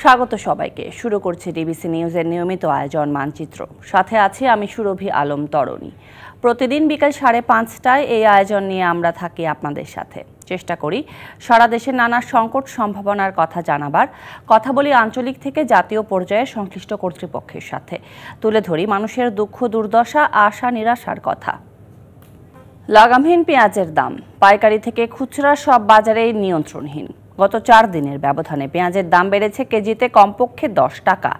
স্বাগত সবাইকে। শুরু করছি ডিবিসি নিউজের নিয়মিত আয়োজন মানচিত্র। সাথে আছি আমি সুরভি আলম তরণী। প্রতিদিন বিকাল সাড়ে পাঁচটায় এই আয়োজন নিয়ে আমরা থাকি আপনাদের সাথে। চেষ্টা করি সারা দেশের নানা সংকট সম্ভাবনার কথা জানাবার, কথা বলি আঞ্চলিক থেকে জাতীয় পর্যায়ে সংশ্লিষ্ট কর্তৃপক্ষের সাথে। তুলে ধরি মানুষের দুঃখ, দুর্দশা, আশা, নিরাশার কথা। লাগামহীন পেঁয়াজের দাম। পাইকারি থেকে খুচরা সব বাজারেই নিয়ন্ত্রণহীন। গত চার দিনের ব্যবধানে পেঁয়াজের দাম বেড়েছে কেজিতে কমপক্ষে দশ টাকা।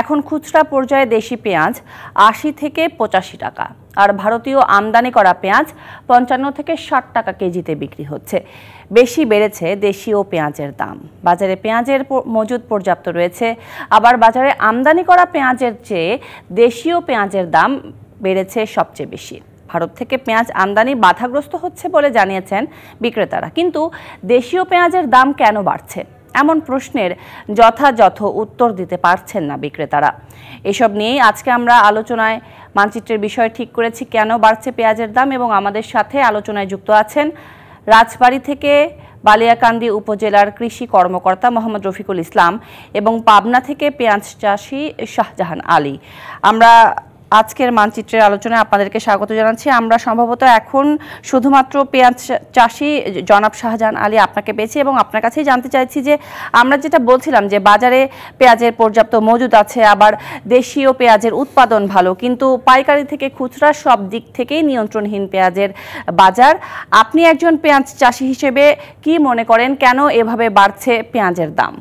এখন খুচরা পর্যায়ে দেশি পেঁয়াজ আশি থেকে পঁচাশি টাকা আর ভারতীয় আমদানি করা পেঁয়াজ পঞ্চান্ন থেকে ষাট টাকা কেজিতে বিক্রি হচ্ছে। বেশি বেড়েছে দেশীয় পেঁয়াজের দাম। বাজারে পেঁয়াজের মজুদ পর্যাপ্ত রয়েছে। আবার বাজারে আমদানি করা পেঁয়াজের চেয়ে দেশীয় পেঁয়াজের দাম বেড়েছে সবচেয়ে বেশি। ভারত থেকে পেঁয়াজ আমদানি বাধাগ্রস্ত হচ্ছে বলে জানিয়েছেন বিক্রেতারা। কিন্তু দেশীয় পেঁয়াজের দাম কেন বাড়ছে? এমন প্রশ্নের যথাযথ উত্তর দিতে পারছেন না বিক্রেতারা। এসব নিয়েই আজকে আমরা আলোচনায় মানচিত্রের বিষয় ঠিক করেছি, কেন বাড়ছে পেঁয়াজের দাম এবং আমাদের সাথে আলোচনায় যুক্ত আছেন রাজবাড়ি থেকে বালিয়াকান্দি উপজেলার কৃষি কর্মকর্তা মোহাম্মদ রফিকুল ইসলাম এবং পাবনা থেকে পেঁয়াজ চাষি শাহজাহান আলী। আমরা আজকের মানচিত্রের আলোচনায় আপনাদেরকে স্বাগত জানাচ্ছি। আমরা সম্ভবত এখন শুধুমাত্র পেঁয়াজ চাষি জনাব শাহজাহান আলী আপনাকে পেয়েছি এবং আপনার কাছেই জানতে চাইছি যে আমরা যেটা বলছিলাম যে বাজারে পেঁয়াজের পর্যাপ্ত মজুদ আছে, আবার দেশীয় পেঁয়াজের উৎপাদন ভালো, কিন্তু পাইকারি থেকে খুচরা সব দিক থেকেই নিয়ন্ত্রণহীন পেঁয়াজের বাজার। আপনি একজন পেঁয়াজ চাষি হিসেবে কি মনে করেন? কেন এভাবে বাড়ছে পেঁয়াজের দাম?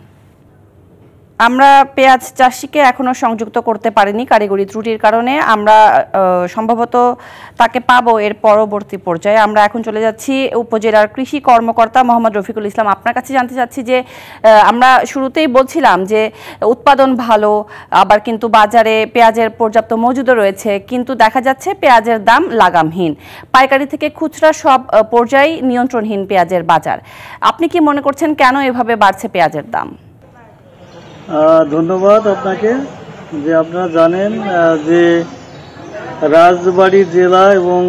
আমরা পেঁয়াজ চাষিকে এখনও সংযুক্ত করতে পারিনি কারিগরি ত্রুটির কারণে। আমরা সম্ভবত তাকে পাবো এর পরবর্তী পর্যায়ে। আমরা এখন চলে যাচ্ছি উপজেলার কৃষি কর্মকর্তা মোহাম্মদ রফিকুল ইসলাম। আপনার কাছে জানতে চাচ্ছি যে আমরা শুরুতেই বলছিলাম যে, উৎপাদন ভালো, আবার কিন্তু বাজারে পেঁয়াজের পর্যাপ্ত মজুদও রয়েছে, কিন্তু দেখা যাচ্ছে পেঁয়াজের দাম লাগামহীন। পাইকারি থেকে খুচরা সব পর্যায়ে নিয়ন্ত্রণহীন পেঁয়াজের বাজার। আপনি কি মনে করছেন কেন এভাবে বাড়ছে পেঁয়াজের দাম? ধন্যবাদ আপনাকে যে আপনারা জানেন যে রাজবাড়ী জেলা এবং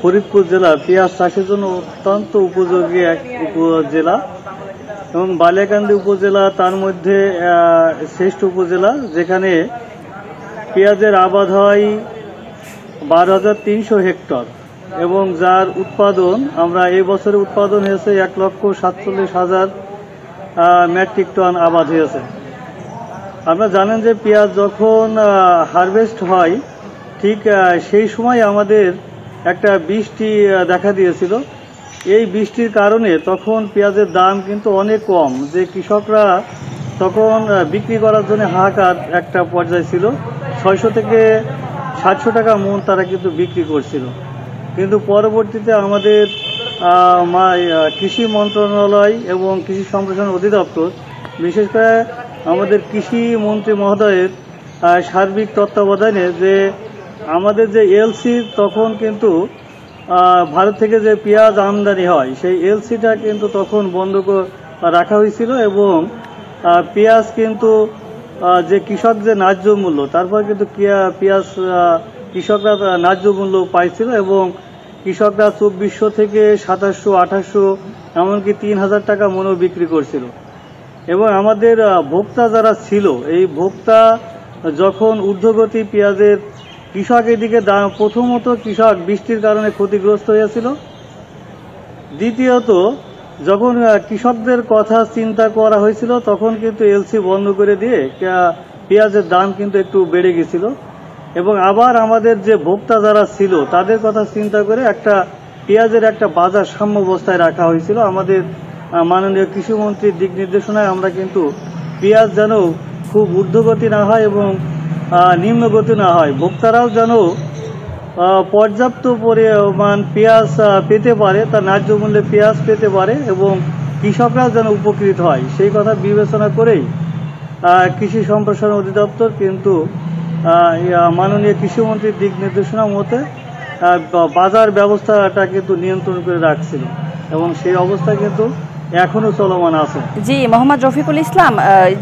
ফরিদপুর জেলা পেঁয়াজ চাষের জন্য অত্যন্ত উপযোগী এক উপজেলা এবং বালিয়াকান্দি উপজেলা তার মধ্যে শ্রেষ্ঠ উপজেলা যেখানে পেঁয়াজের আবাদ হয় বারো হাজার তিনশো হেক্টর এবং যার উৎপাদন, আমরা এই বছরে উৎপাদন হয়েছে এক লক্ষ সাতচল্লিশ হাজার মেট্রিক টন আবাদ হয়েছে। আপনারা জানেন যে পেঁয়াজ যখন হারভেস্ট হয়, ঠিক সেই সময় আমাদের একটা বৃষ্টি দেখা দিয়েছিল। এই বৃষ্টির কারণে তখন পেঁয়াজের দাম কিন্তু অনেক কম। যে কৃষকরা তখন বিক্রি করার জন্য হাহাকার একটা পর্যায়ে ছিল। ছয়শো থেকে সাতশো টাকা মন তারা কিন্তু বিক্রি করছিল। কিন্তু পরবর্তীতে আমাদের কৃষি মন্ত্রণালয় এবং কৃষি সম্প্রসারণ অধিদপ্তর, বিশেষ করে আমাদের কৃষি মন্ত্রী মহোদয়ের সার্বিক তত্ত্বাবধানে যে আমাদের যে এলসি তখন কিন্তু ভারত থেকে যে পেঁয়াজ আমদানি হয়, সেই এলসিটা কিন্তু তখন বন্ধ রাখা হয়েছিল এবং পেঁয়াজ কিন্তু যে কৃষক যে ন্যায্য মূল্য, তারপর কিন্তু পেঁয়াজ কৃষকরা ন্যায্য মূল্য পাইছিল এবং কৃষকরা চব্বিশশো থেকে সাতাশশো, আঠাশশো, এমনকি তিন হাজার টাকা মনেও বিক্রি করছিল। এবং আমাদের ভোক্তা যারা ছিল, এই ভোক্তা যখন ঊর্ধ্বগতি পেঁয়াজের কৃষক এদিকে প্রথমত কৃষক বৃষ্টির কারণে ক্ষতিগ্রস্ত হয়েছিল। দ্বিতীয়ত, যখন কৃষকদের কথা চিন্তা করা হয়েছিল, তখন কিন্তু এলসি বন্ধ করে দিয়ে পেঁয়াজের দাম কিন্তু একটু বেড়ে গেছিল। এবং আবার আমাদের যে ভোক্তা যারা ছিল, তাদের কথা চিন্তা করে একটা, পেঁয়াজের একটা বাজার সাম্য অবস্থায় রাখা হয়েছিল। আমাদের মাননীয় কৃষিমন্ত্রীর দিক নির্দেশনায় আমরা কিন্তু পেঁয়াজ যেন খুব ঊর্ধ্বগতি না হয় এবং নিম্নগতি না হয়। ভোক্তারাও যেন পর্যাপ্ত পরিমাণ পেঁয়াজ পেতে পারে, তার ন্যায্য মূল্যে পেঁয়াজ পেতে পারে এবং কৃষকরাও যেন উপকৃত হয়। সেই কথা বিবেচনা করেই কৃষি সম্প্রসারণ অধিদপ্তর কিন্তু মাননীয় কৃষিমন্ত্রীর দিক নির্দেশনা মতে বাজার ব্যবস্থাটা কিন্তু নিয়ন্ত্রণ করে রাখছিল। এবং সেই অবস্থা কিন্তু এখনও চলমান আছে। জি মোহাম্মদ রফিকুল ইসলাম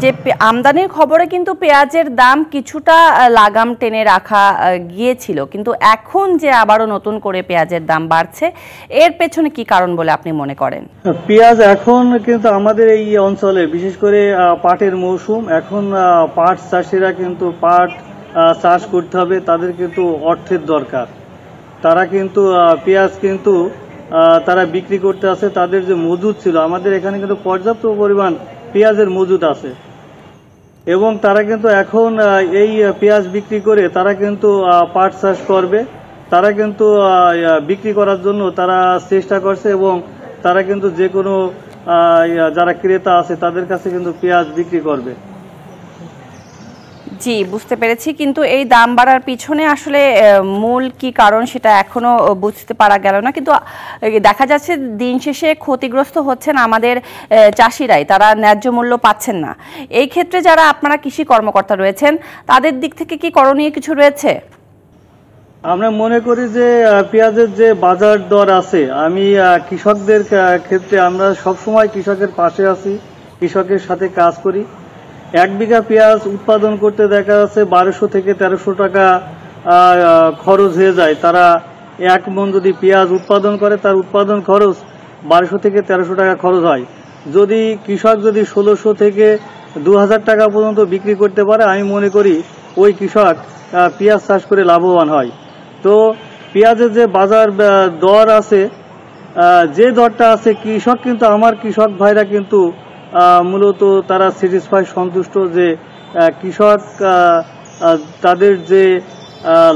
যে আমদানির খবরে কিন্তু পেঁয়াজের দাম কিছুটা লাগাম টেনে রাখা গিয়েছিল। কিন্তু এখন যে আবারও নতুন করে পেঁয়াজের দাম বাড়ছে এর পেছনে কি কারণ বলে আপনি মনে করেন? পেঁয়াজ এখন কিন্তু আমাদের এই অঞ্চলে বিশেষ করে পাটের মৌসুম এখন পাট চাষিরা কিন্তু পাট চাষ করতে হবে তাদের কিন্তু অর্থের দরকার। তারা কিন্তু পেঁয়াজ কিন্তু তারা বিক্রি করতে আসে, তাদের যে মজুদ ছিল, আমাদের এখানে কিন্তু পর্যাপ্ত পরিমাণ পেঁয়াজের মজুদ আছে। এবং তারা কিন্তু এখন এই পেঁয়াজ বিক্রি করে তারা কিন্তু পাট চাষ করবে। তারা কিন্তু বিক্রি করার জন্য তারা চেষ্টা করছে এবং তারা কিন্তু যে কোনো যারা ক্রেতা আছে তাদের কাছে কিন্তু পেঁয়াজ বিক্রি করবে। জি, বুঝতে পেরেছি। কিন্তু এই দাম বাড়ার পিছনে আসলে মূল কি কারণ সেটা এখনও বুঝতে পারা গেল না। কিন্তু দেখা যাচ্ছে দিন শেষে ক্ষতিগ্রস্ত হচ্ছেন আমাদের চাষিরাই। তারা ন্যায্য মূল্য পাচ্ছেন না। এই ক্ষেত্রে যারা আপনারা কৃষি কর্মকর্তা রয়েছেন, তাদের দিক থেকে কি করণীয় কিছু রয়েছে? আমরা মনে করি যে পেঁয়াজের যে বাজার দর আছে, আমি কৃষকদের ক্ষেত্রে আমরা সবসময় কৃষকের পাশে আছি, কৃষকের সাথে কাজ করি। এক বিঘা পেঁয়াজ উৎপাদন করতে দেখা যাচ্ছে বারোশো থেকে তেরোশো টাকা খরচ হয়ে যায়। তারা এক মন যদি পেঁয়াজ উৎপাদন করে, তার উৎপাদন খরচ বারোশো থেকে তেরোশো টাকা খরচ হয়। যদি কৃষক যদি ষোলোশো থেকে দু হাজার টাকা পর্যন্ত বিক্রি করতে পারে, আমি মনে করি ওই কৃষক পেঁয়াজ চাষ করে লাভবান হয়। তো পেঁয়াজের যে বাজার দর আছে যে দরটা আছে কৃষক, কিন্তু আমার কৃষক ভাইরা কিন্তু মূলত তারা স্যাটিসফাই সন্তুষ্ট যে কৃষক তাদের যে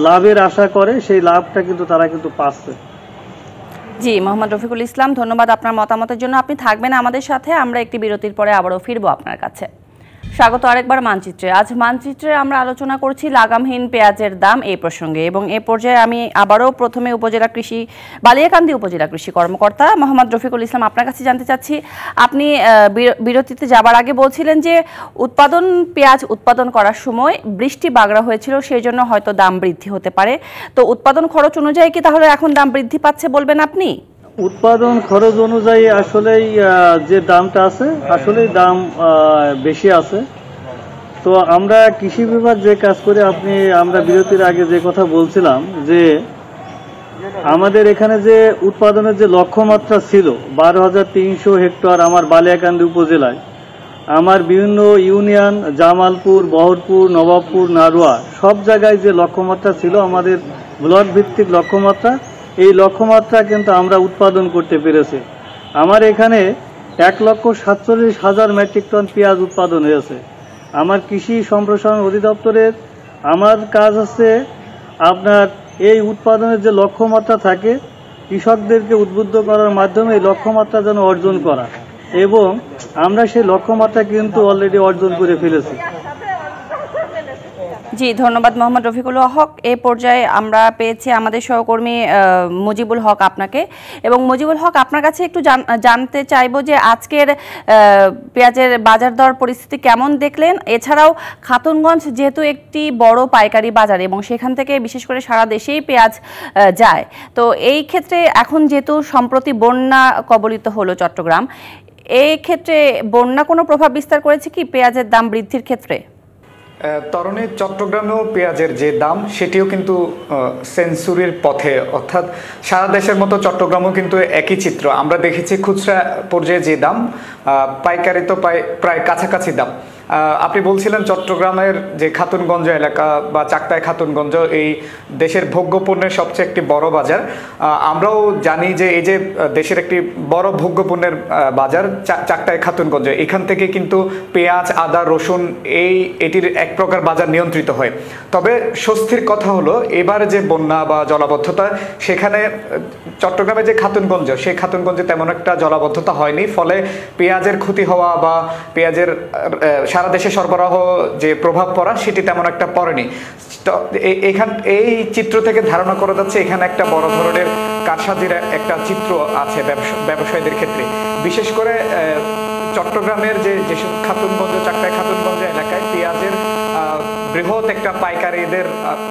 লাভের আশা করে, সেই লাভটা কিন্তু তারা কিন্তু পাচ্ছে। জি, মোহাম্মদ রফিকুল ইসলাম, ধন্যবাদ আপনার মতামতের জন্য। আপনি থাকবেন আমাদের সাথে, আমরা একটি বিরতির পরে আবারও ফিরবো আপনার কাছে। স্বাগত আরেকবার মানচিত্রে। আজ মানচিত্রে আমরা আলোচনা করছি লাগামহীন পেঁয়াজের দাম এই প্রসঙ্গে এবং এ পর্যায়ে আমি আবারও প্রথমে উপজেলা কৃষি, বালিয়াকান্দি উপজেলা কৃষি কর্মকর্তা মোহাম্মদ রফিকুল ইসলাম আপনার কাছে জানতে চাচ্ছি। আপনি বির- বিরতিতে যাবার আগে বলছিলেন যে উৎপাদন, পেঁয়াজ উৎপাদন করার সময় বৃষ্টি বাগড়া হয়েছিল, সেই জন্য হয়তো দাম বৃদ্ধি হতে পারে। তো উৎপাদন খরচ অনুযায়ী কি তাহলে এখন দাম বৃদ্ধি পাচ্ছে বলবেন আপনি? উৎপাদন খরচ অনুযায়ী আসলেই যে দামটা আছে, আসলেই দাম বেশি আছে। তো আমরা কৃষি বিভাগ যে কাজ করে আপনি, আমরা বিরতির আগে যে কথা বলছিলাম, যে আমাদের এখানে যে উৎপাদনের যে লক্ষ্যমাত্রা ছিল, বারো হাজার তিনশো হেক্টর আমার বালিয়াকান্দি উপজেলায়, আমার বিভিন্ন ইউনিয়ন, জামালপুর, বহরপুর, নবাবপুর, নারুয়া, সব জায়গায় যে লক্ষ্যমাত্রা ছিল, আমাদের ব্লক ভিত্তিক লক্ষ্যমাত্রা এই লক্ষ্যমাত্রা কিন্তু আমরা উৎপাদন করতে পেরেছি। আমার এখানে এক লক্ষ সাতচল্লিশ হাজার মেট্রিক টন পেঁয়াজ উৎপাদন হয়েছে। আমার কৃষি সম্প্রসারণ অধিদপ্তরের আমার কাজ হচ্ছে আপনার এই উৎপাদনের যে লক্ষ্যমাত্রা থাকে, কৃষকদেরকে উদ্বুদ্ধ করার মাধ্যমে এই লক্ষ্যমাত্রা যেন অর্জন করা। এবং আমরা সেই লক্ষ্যমাত্রা কিন্তু অলরেডি অর্জন করে ফেলেছি। জি, ধন্যবাদ মোহাম্মদ রফিকুল হক। এ পর্যায়ে আমরা পেয়েছি আমাদের সহকর্মী মুজিবুল হক আপনাকে। এবং মুজিবুল হক, আপনার কাছে একটু জান- জানতে চাইব যে আজকের পেঁয়াজের বাজার দর পরিস্থিতি কেমন দেখলেন? এছাড়াও খাতুনগঞ্জ যেহেতু একটি বড় পাইকারি বাজার এবং সেখান থেকে বিশেষ করে সারা দেশেই পেঁয়াজ যায়। তো এই ক্ষেত্রে এখন যেহেতু সম্প্রতি বন্যা কবলিত হলো চট্টগ্রাম এই ক্ষেত্রে বন্যা কোনো প্রভাব বিস্তার করেছে কি? পেঁয়াজের দাম বৃদ্ধির ক্ষেত্রে? তরণী চট্টগ্রামেও পেঁয়াজের যে দাম, সেটিও কিন্তু সেন্সুরির পথে। অর্থাৎ সারা দেশের মতো চট্টগ্রামও কিন্তু একই চিত্র। আমরা দেখেছি খুচরা পর্যায়ে যে দাম পাইকারি তো প্রায় প্রায় কাছাকাছি দাম। আপনি বলছিলেন চট্টগ্রামের যে খাতুনগঞ্জ এলাকা বা চাকতায় খাতুনগঞ্জ, এই দেশের ভোগ্যপণ্যের সবচেয়ে একটি বড় বাজার। আমরাও জানি যে এই যে দেশের একটি বড় ভোগ্যপণ্যের বাজার চাকতায় খাতুনগঞ্জ, এখান থেকে কিন্তু পেঁয়াজ, আদা, রসুন, এই এটির এক প্রকার বাজার নিয়ন্ত্রিত হয়। তবে স্বস্তির কথা হলো, এবার যে বন্যা বা জলাবদ্ধতা, সেখানে চট্টগ্রামে যে খাতুনগঞ্জ, সেই খাতুনগঞ্জে তেমন একটা জলাবদ্ধতা হয়নি। ফলে পেঁয়াজের ক্ষতি হওয়া বা পেঁয়াজের সারা দেশে সরবরাহ যে প্রভাব পড়া, সেটি তেমন একটা পড়েনি। এখান, এই চিত্র থেকে ধারণা করা যাচ্ছে এখানে একটা বড় ধরনের কারসাজির একটা চিত্র আছে ব্যবসা- ব্যবসায়ীদের ক্ষেত্রে। বিশেষ করে চট্টগ্রামের যে যেসব খাতুনগঞ্জ চাকটায় খাতুনগঞ্জ এলাকায় পেঁয়াজের বৃহৎ একটা পাইকারিদের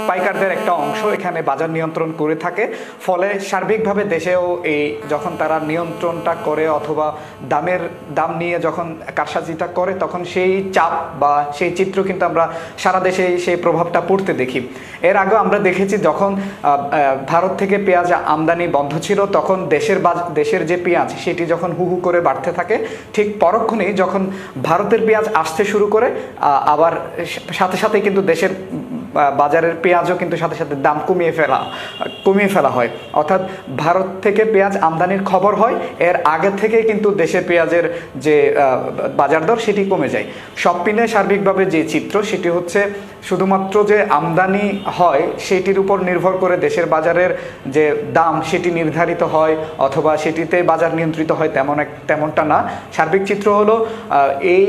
পাইকারদের একটা অংশ এখানে বাজার নিয়ন্ত্রণ করে থাকে। ফলে সার্বিকভাবে দেশেও এই যখন তারা নিয়ন্ত্রণটা করে অথবা দামের দাম নিয়ে যখন কারসাজিটা করে, তখন সেই চাপ বা সেই চিত্র কিন্তু আমরা সারা দেশে সেই প্রভাবটা পড়তে দেখি। এর আগে আমরা দেখেছি যখন ভারত থেকে পেঁয়াজ আমদানি বন্ধ ছিল, তখন দেশের দেশের যে পেঁয়াজ, সেটি যখন হু হু করে বাড়তে থাকে, ঠিক পরক্ষণেই যখন ভারতের পেঁয়াজ আসতে শুরু করে আবার সাথে সাথে কিন্তু দেশের বাজারের পেঁয়াজও কিন্তু সাথে সাথে দাম কমিয়ে ফেলা কমিয়ে ফেলা হয়। অর্থাৎ ভারত থেকে পেঁয়াজ আমদানির খবর হয়, এর আগে থেকে কিন্তু দেশে পেঁয়াজের যে বাজার দর সেটি কমে যায়। সব পিনে সার্বিকভাবে যে চিত্র, সেটি হচ্ছে শুধুমাত্র যে আমদানি হয় সেটির উপর নির্ভর করে দেশের বাজারের যে দাম সেটি নির্ধারিত হয় অথবা সেটিতে বাজার নিয়ন্ত্রিত হয় তেমন এক তেমনটা না। সার্বিক চিত্র হলো এই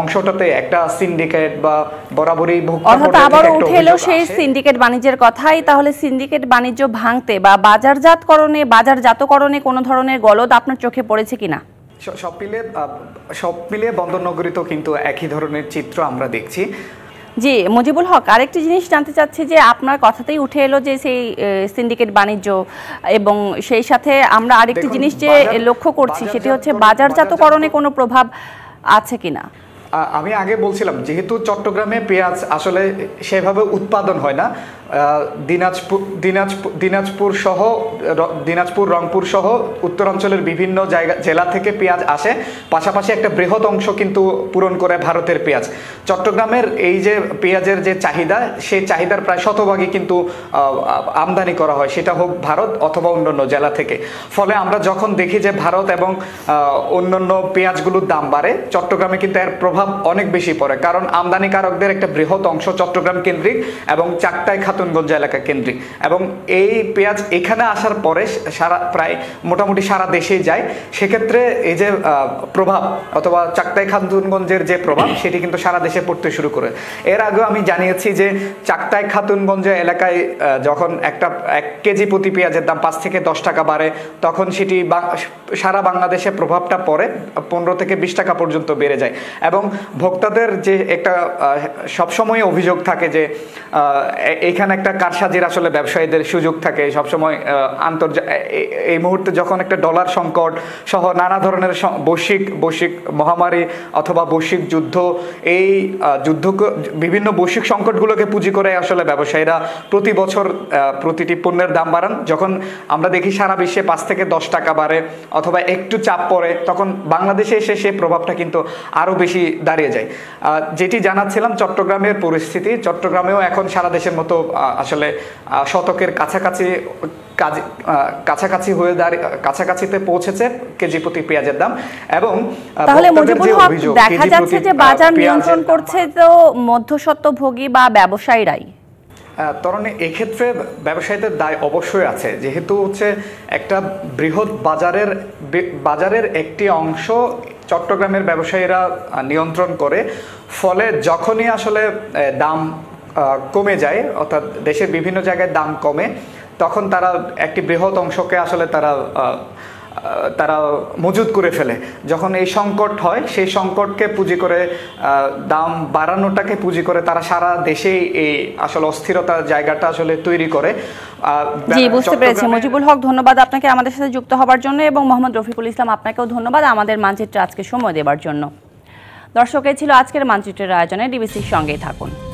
অংশটাতে একটা সিন্ডিকেট বা বরাবরই একটা উঠে এলো সেই সিন্ডিকেট বাণিজ্যের কথাই। তাহলে সিন্ডিকেট বাণিজ্য ভাঙতে বা বাজারজাতকরণে বাজারজাতকরণে কোনো ধরনের গলদ আপনার চোখে পড়েছে কিনা? সব মিলে আহ, সব মিলিয়ে বন্দর নগরীতেও কিন্তু একই ধরনের চিত্র আমরা দেখছি। জি মুজিবুল হক আরেকটি জিনিস জানতে চাচ্ছি যে আপনার কথাতেই উঠে এলো যে সেই সিন্ডিকেট বাণিজ্য এবং সেই সাথে আমরা আরেকটি জিনিস যে লক্ষ্য করছি সেটি হচ্ছে বাজারজাতকরণে কোনো প্রভাব আছে কিনা? আমি আগে বলছিলাম যেহেতু চট্টগ্রামে পেঁয়াজ আসলে সেভাবে উৎপাদন হয় না দিনাজপুর দিনাজপুর দিনাজপুর সহ দিনাজপুর, রংপুর সহ উত্তরাঞ্চলের বিভিন্ন জায়গা, জেলা থেকে পেঁয়াজ আসে। পাশাপাশি একটা বৃহৎ অংশ কিন্তু পূরণ করে ভারতের পেঁয়াজ। চট্টগ্রামের এই যে পেঁয়াজের যে চাহিদা, সেই চাহিদার প্রায় শতভাগই কিন্তু আমদানি করা হয়। সেটা হোক ভারত অথবা অন্যান্য জেলা থেকে। ফলে আমরা যখন দেখি যে ভারত এবং অন্যান্য পেঁয়াজগুলোর দাম বাড়ে, চট্টগ্রামে কিন্তু এর প্রভাব অনেক বেশি পড়ে। কারণ আমদানিকারকদের একটা বৃহৎ অংশ চট্টগ্রাম কেন্দ্রিক এবং চাকতাই খাতুনগঞ্জ এলাকা কেন্দ্রিক। এবং এই পেঁয়াজ এখানে আসার পরে সারা প্রায় মোটামুটি সারা দেশেই যায়। সেক্ষেত্রে এই যে প্রভাব অথবা চাকতাই খাতুনগঞ্জের যে প্রভাব সেটি কিন্তু সারা দেশে পড়তে শুরু করে। এর আগেও আমি জানিয়েছি যে চাকতাই খাতুনগঞ্জ এলাকায় যখন একটা এক কেজি প্রতি পেঁয়াজের দাম পাঁচ থেকে দশ টাকা বাড়ে তখন সেটি সারা বাংলাদেশে প্রভাবটা পড়ে পনেরো থেকে বিশ টাকা পর্যন্ত বেড়ে যায়। এবং ভোক্তাদের যে একটা সবসময় অভিযোগ থাকে যে আহ, এ- এইখানে একটা কারসাজির আসলে ব্যবসায়ীদের সুযোগ থাকে, সবসময় আন্তর্জা এই মুহূর্তে যখন একটা ডলার সংকট সহ নানা ধরনের বৈশ্বিক বৈশ্বিক মহামারী অথবা বৈশ্বিক যুদ্ধ, এই যুদ্ধ বিভিন্ন বৈশ্বিক সংকটগুলোকে পুঁজি করে আসলে ব্যবসায়ীরা প্রতি বছর প্রতিটি পণ্যের দাম বাড়ান। যখন আমরা দেখি সারা বিশ্বে পাঁচ থেকে দশ টাকা বাড়ে অথবা একটু চাপ পড়ে, তখন বাংলাদেশে এসে সেই প্রভাবটা কিন্তু আরও বেশি দাঁড়িয়ে যায়। যেটি জানাচ্ছিলাম চট্টগ্রামের পরিস্থিতি, চট্টগ্রামেও এখন সারা দেশের মতো আসলে শতকের কাছাকাছি কাজ কাছাকাছি হয়ে দাঁড়িয়ে কাছাকাছিতে পৌঁছেছে কেজি প্রতি পেঁয়াজের দাম এবং তাহলে মুজিবুল হক দেখা যাচ্ছে যে বাজার নিয়ন্ত্রণ করছে তো মধ্যস্বত্বভোগী বা ব্যবসায়ীরাই? তরণে এক্ষেত্রে ব্যবসায়ীদের দায় অবশ্যই আছে। যেহেতু হচ্ছে একটা বৃহৎ বাজারের বাজারের একটি অংশ চট্টগ্রামের ব্যবসায়ীরা নিয়ন্ত্রণ করে। ফলে যখনই আসলে দাম কমে যায় অর্থাৎ দেশের বিভিন্ন জায়গায় দাম কমে তখন তারা একটি বৃহৎ অংশকে আসলে তারা তারা মজুদ করে ফেলে। যখন এই সংকট হয় সেই সংকটকে পুঁজি করে দাম বাড়ানোটাকে পুঁজি করে তারা সারা দেশেই এই আসলে অস্থিরতার জায়গাটা আসলে তৈরি করে। আহ, জি বুঝতে পেরেছি। মুজিবুল হক ধন্যবাদ আপনাকে আমাদের সাথে যুক্ত হবার জন্য এবং মোহাম্মদ রফিকুল ইসলাম আপনাকেও ধন্যবাদ আমাদের মানচিত্রে আজকে সময় দেওয়ার জন্য। দর্শক ছিল আজকের মানচিত্রের আয়োজনে ডিবিসির সঙ্গেই থাকুন।